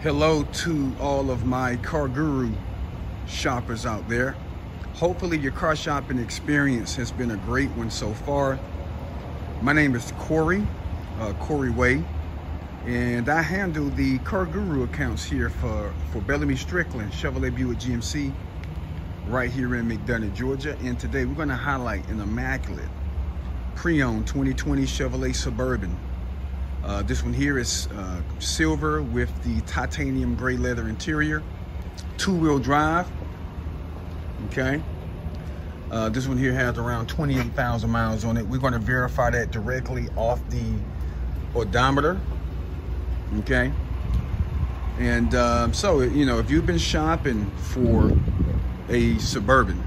Hello to all of my Car Guru shoppers out there. Hopefully your car shopping experience has been a great one so far. My name is Cory, uh, Cory Way, and I handle the Car Guru accounts here for, for Bellamy Strickland, Chevrolet Buick GMC, right here in McDonough, Georgia. And today we're gonna highlight an immaculate pre-owned 2020 Chevrolet Suburban uh, this one here is uh, silver with the titanium gray leather interior, two-wheel drive, okay? Uh, this one here has around 28,000 miles on it. We're gonna verify that directly off the odometer, okay? And um, so, you know, if you've been shopping for a Suburban,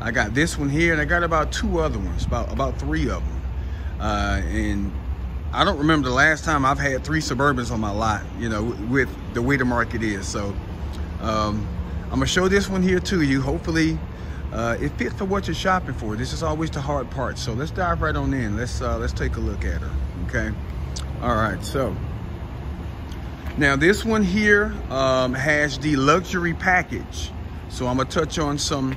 I got this one here and I got about two other ones, about, about three of them. Uh, and I don't remember the last time I've had three Suburbans on my lot, you know, with the way the market is. So um, I'm gonna show this one here to you. Hopefully uh, it fits for what you're shopping for. This is always the hard part. So let's dive right on in. Let's, uh, let's take a look at her, okay? All right, so. Now this one here um, has the luxury package. So I'm gonna touch on some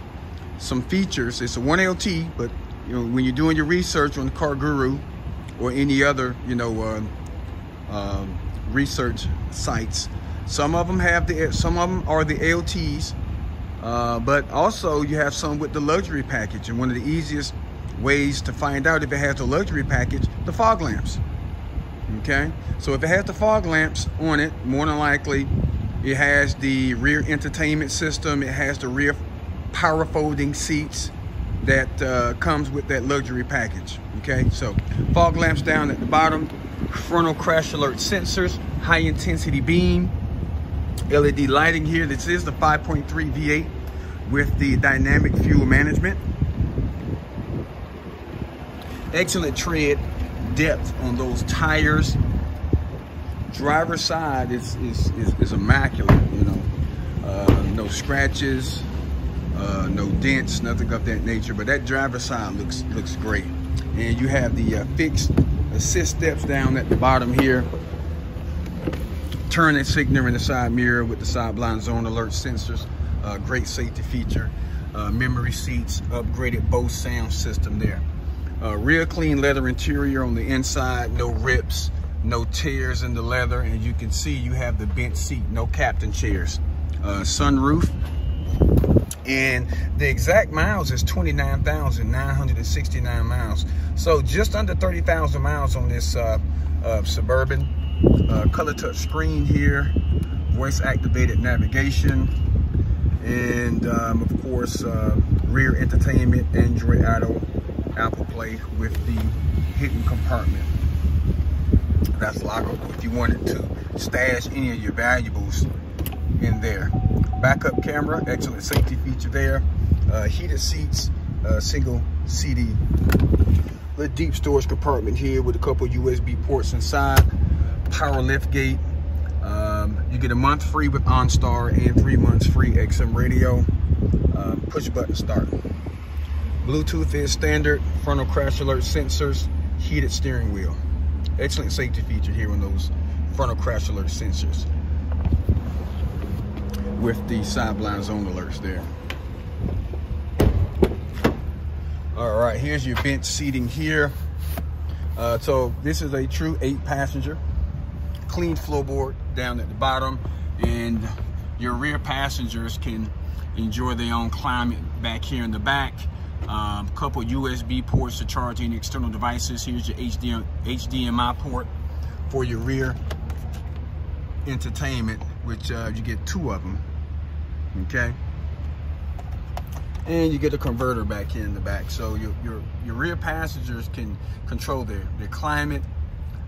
some features. It's a 1LT, but you know when you're doing your research on Car Guru, or any other, you know, uh, um, research sites. Some of them have the, some of them are the AOTs, uh, but also you have some with the luxury package. And one of the easiest ways to find out if it has the luxury package, the fog lamps. Okay, so if it has the fog lamps on it, more than likely it has the rear entertainment system, it has the rear power folding seats, that uh, comes with that luxury package. Okay, so fog lamps down at the bottom, frontal crash alert sensors, high intensity beam, LED lighting here. This is the 5.3 V8 with the dynamic fuel management. Excellent tread depth on those tires. Driver side is, is, is, is immaculate, you know. Uh, no scratches, uh, no dents, nothing of that nature. But that driver side looks looks great. And you have the uh, fixed assist steps down at the bottom here. Turn signal in the side mirror with the side blind zone alert sensors. Uh, great safety feature. Uh, memory seats, upgraded Bose sound system there. Uh, real clean leather interior on the inside, no rips, no tears in the leather, and you can see you have the bench seat, no captain chairs. Uh, sunroof, and the exact miles is 29,969 miles. So just under 30,000 miles on this uh, uh, Suburban. Uh, color touch screen here, voice activated navigation, and um, of course uh, rear entertainment, Android Auto, Apple Play with the hidden compartment. That's lockable if you wanted to stash any of your valuables in there backup camera, excellent safety feature there. Uh, heated seats, uh, single CD. The deep storage compartment here with a couple USB ports inside. Power lift gate. Um, you get a month free with OnStar and three months free XM radio. Um, push button start. Bluetooth is standard. Frontal crash alert sensors. Heated steering wheel. Excellent safety feature here on those frontal crash alert sensors with the side blind zone alerts there. All right, here's your bench seating here. Uh, so this is a true eight passenger, clean floorboard down at the bottom, and your rear passengers can enjoy their own climate back here in the back. Um, couple USB ports to charge any external devices. Here's your HDMI, HDMI port for your rear entertainment, which uh, you get two of them okay? And you get a converter back in the back. So your, your, your rear passengers can control their, their climate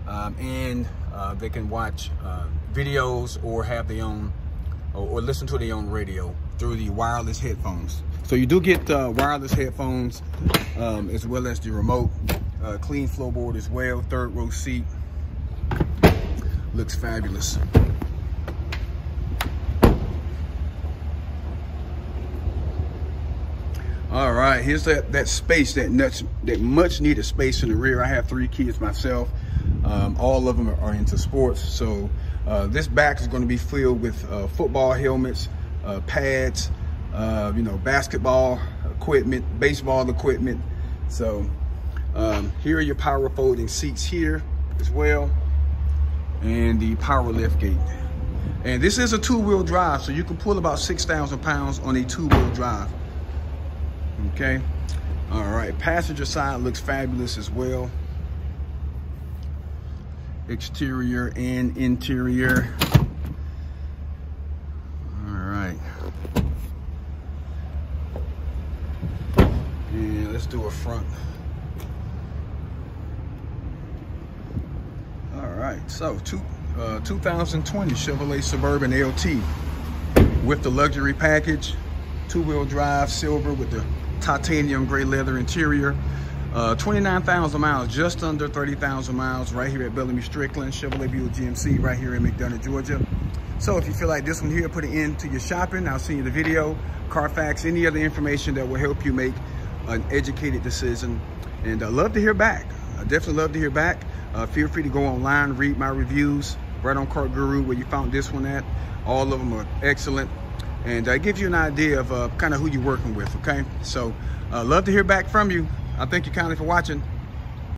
um, and uh, they can watch uh, videos or have their own, or, or, listen to their own radio through the wireless headphones. So you do get uh, wireless headphones um, as well as the remote. Uh, clean floorboard as well, third row seat. Looks fabulous. All right, here's that, that space, that, nuts, that much needed space in the rear. I have three kids myself. Um, all of them are into sports, so Uh, this back is going to be filled with uh, football helmets, uh, pads, uh, you know, basketball equipment, baseball equipment. So um, here are your power folding seats here as well, and the power lift gate. And this is a two-wheel drive, so you can pull about 6,000 pounds on a two-wheel drive. Okay. All right, passenger side looks fabulous as well. Exterior and interior. All right. And let's do a front. All right, so two, uh, 2020 Chevrolet Suburban LT with the luxury package, two-wheel drive, silver with the titanium gray leather interior. Uh, 29,000 miles, just under 30,000 miles right here at Bellamy Strickland, Chevrolet Buick GMC right here in McDonough, Georgia. So if you feel like this one here, put it into your shopping. I'll send you the video, Carfax, any other information that will help you make an educated decision. And I love to hear back. I definitely love to hear back. Uh, feel free to go online, read my reviews right on Car Guru where you found this one at. All of them are excellent. And uh, give you an idea of uh, kind of who you're working with, okay? So uh, love to hear back from you. I thank you kindly for watching.